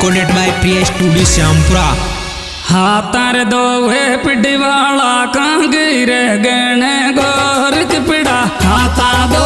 Recorded by Priya studio Shyampura हाथर दो वे पिडी वाला कांगी रे गण गोर पिड़ा। हाथा दो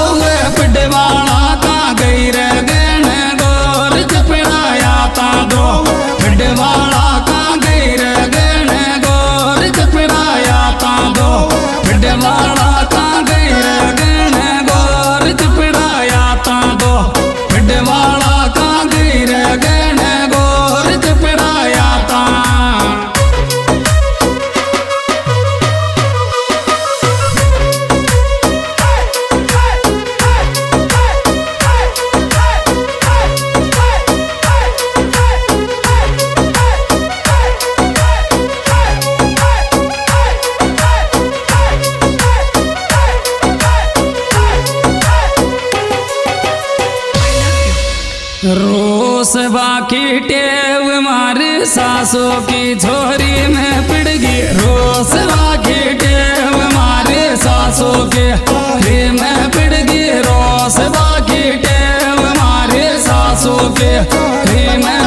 रोस बाकी टेव मार सासों की छोरी में पिड़ गई। रोस बाकी टेव मार सासों के छोरी में पिड़ गई। रोस बाकी टेव मार सासों के छोरी में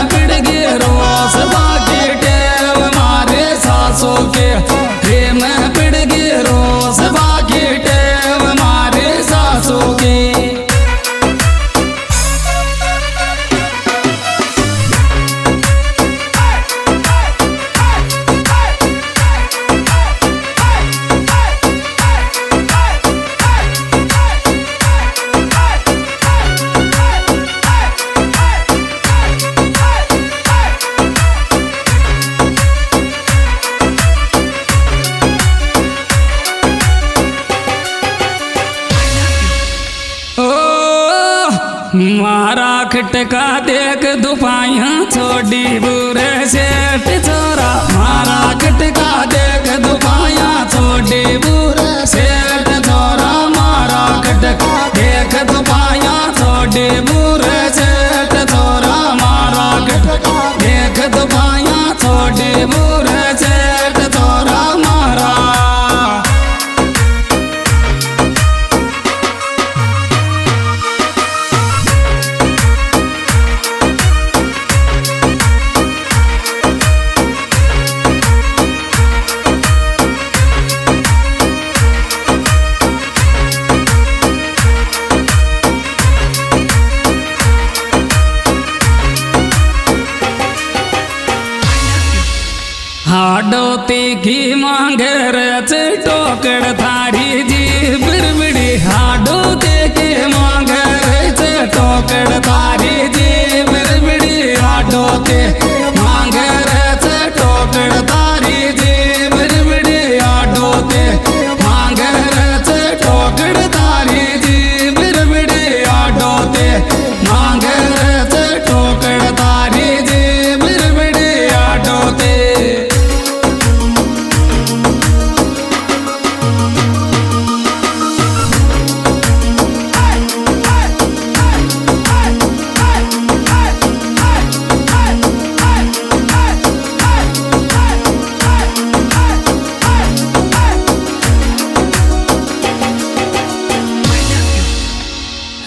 मारा खटका देख दुपाइया छोड़ी बुरे सेठ छोरा। मारा खटका देख दुपाइया छोड़ी बुरे सेठ छोरा। मारा खटका હાડો તીખી માંગે રે છે ટોકડ થારી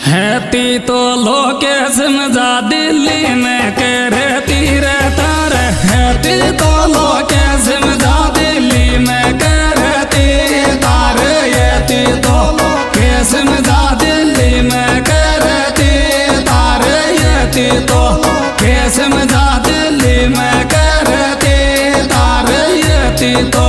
हैती तो लोकेश मज़ा दिल्ली में के रहती रे हैती तो लोकेश मज़ा दिल्ली में के रहती तार। यती तो लोकेश मज़ा दिल्ली में के रहती तार। यती तो केस मज़ा दिल्ली में के रहती तार। यती तो